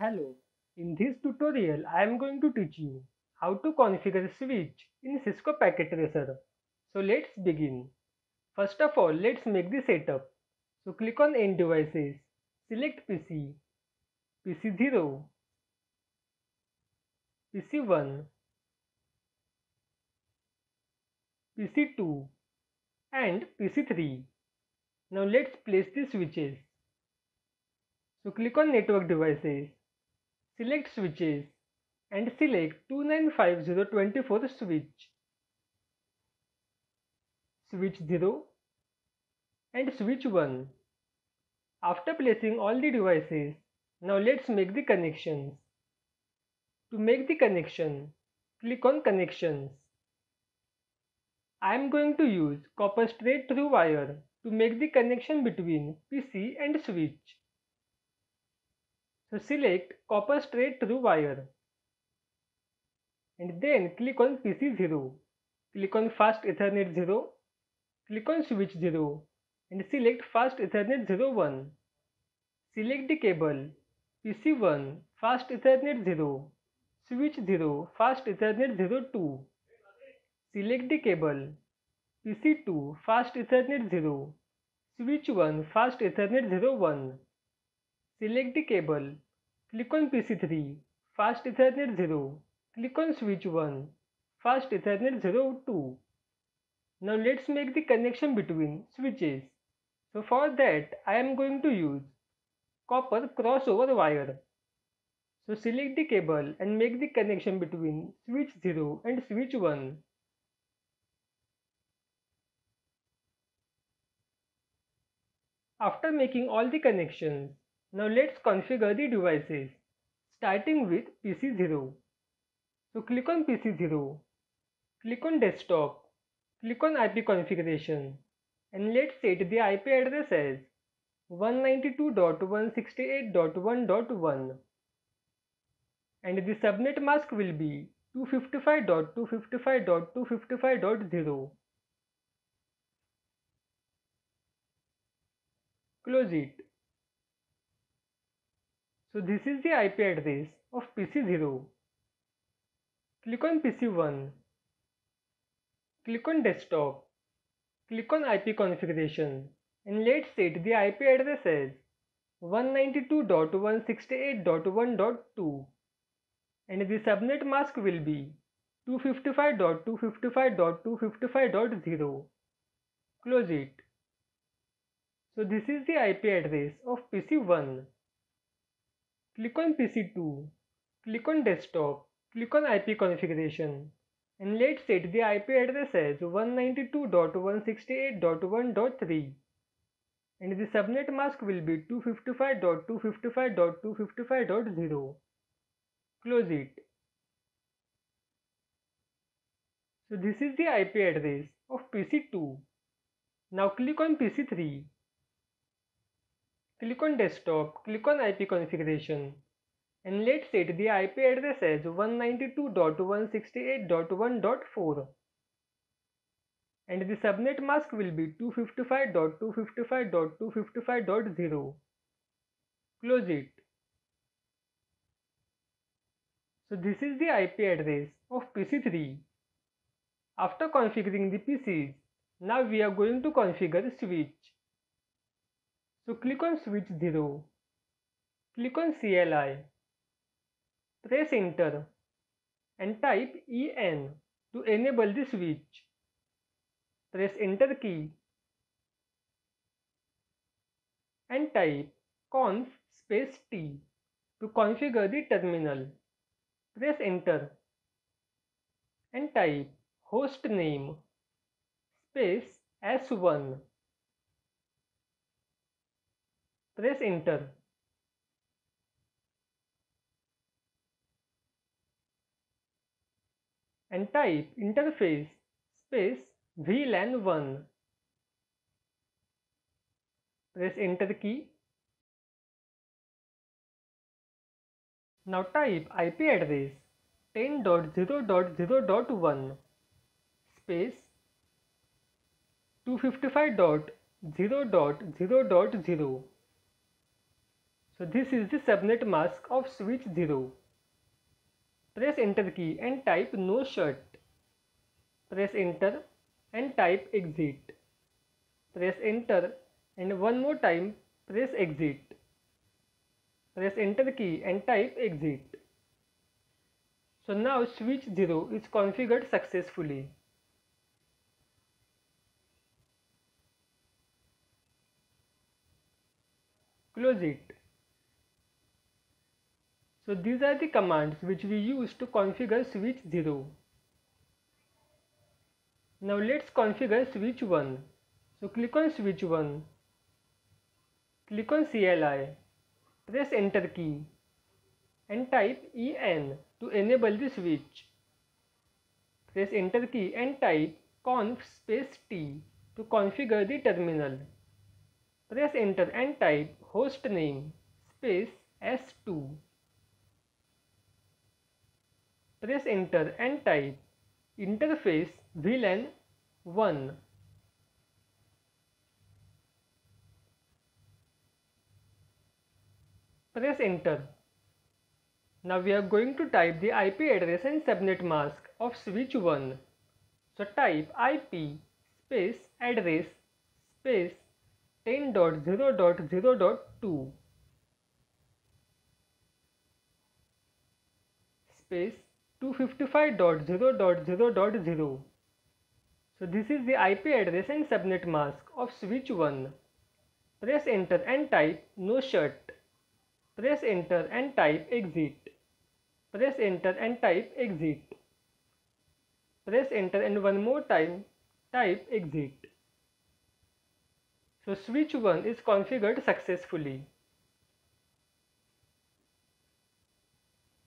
Hello, in this tutorial I am going to teach you how to configure a switch in Cisco Packet Tracer. So let's begin. First of all, let's make the setup. So click on End Devices, select PC, PC0, PC1, PC2 and PC3. Now let's place the switches. So click on Network Devices, select Switches and select 295024 switch, switch 0 and switch 1. After placing all the devices, now let's make the connections. To make the connection, click on Connections. I am going to use copper straight through wire to make the connection between PC and switch. So select copper straight through wire and then click on PC0. Click on fast ethernet 0. Click on switch 0 and select fast ethernet 01. Select the cable PC1 fast ethernet 0, switch 0 fast ethernet 02. Select the cable PC2 fast ethernet 0, switch 1 fast ethernet 01. Select the cable. Click on PC3 fast ethernet 0. Click on switch 1 fast ethernet 0 02. Now let's make the connection between switches. So for that I am going to use copper crossover wire. So select the cable and make the connection between switch 0 and switch 1. After making all the connections, now let's configure the devices, starting with PC0. So click on PC0, click on desktop, click on IP configuration and let's set the IP address as 192.168.1.1 and the subnet mask will be 255.255.255.0. Close it. So this is the IP address of PC0. Click on PC1. Click on desktop. Click on IP configuration and let's set the IP address as 192.168.1.2 and the subnet mask will be 255.255.255.0. Close it. So this is the IP address of PC1. Click on PC2. Click on desktop. Click on IP configuration and let's set the IP address as 192.168.1.3 and the subnet mask will be 255.255.255.0. Close it. So this is the IP address of PC2. Now click on PC3. Click on desktop, click on IP configuration and let's set the IP address as 192.168.1.4 and the subnet mask will be 255.255.255.0. Close it. So this is the IP address of PC3. After configuring the PCs, now we are going to configure the switch. So click on switch 0, click on CLI, press enter and type EN to enable the switch. Press enter key and type conf space T to configure the terminal. Press enter and type host name space S1. Press enter and type interface space V LAN one press enter key now type IP address ten dot zero dot zero dot one space two fifty five dot zero dot zero dot zero So this is the subnet mask of switch 0. Press enter key and type no shut. Press enter and type exit. Press enter and one more time press exit. Press enter key and type exit. So now switch 0 is configured successfully. Close it. So these are the commands which we use to configure switch 0. Now let's configure switch 1. So click on switch 1. Click on CLI. Press enter key and type EN to enable the switch. Press enter key and type conf space T to configure the terminal. Press enter and type host name space S2. Press enter and type interface VLAN 1. Press enter. Now we are going to type the IP address and subnet mask of switch 1. So type IP space address space 10.0.0.2 space 255.0.0.0. So this is the IP address and subnet mask of switch 1. Press enter and type no shut. Press enter and type exit. Press enter and type exit. Press enter and one more time type exit. So switch 1 is configured successfully.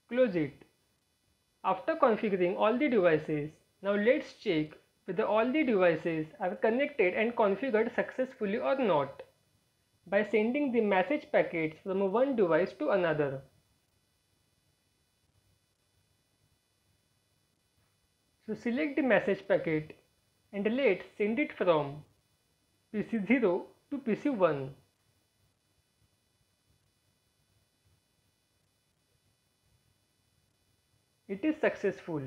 Close it. After configuring all the devices, now let's check whether all the devices are connected and configured successfully or not by sending the message packets from one device to another. So select the message packet and let's send it from PC0 to PC1. It is successful.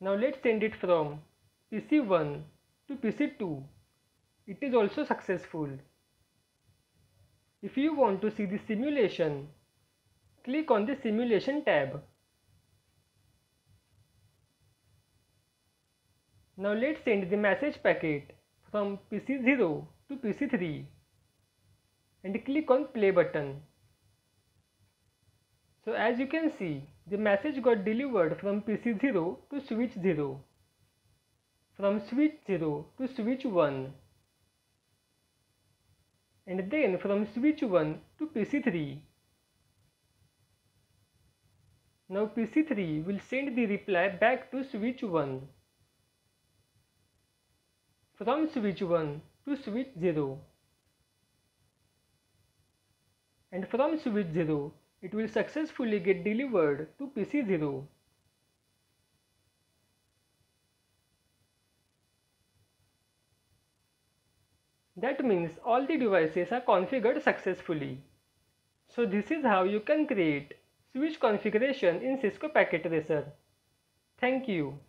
Now let's send it from PC1 to PC2. It is also successful. If you want to see the simulation, click on the simulation tab. Now let's send the message packet from PC0 to PC3 and click on play button. So as you can see, the message got delivered from PC0 to switch 0, from switch 0 to switch 1, and then from switch 1 to PC3. Now PC3 will send the reply back to switch 1 from switch 1 to switch 0 and from switch 0 it will successfully get delivered to PC0. That means all the devices are configured successfully. So this is how you can create switch configuration in Cisco Packet Tracer. Thank you.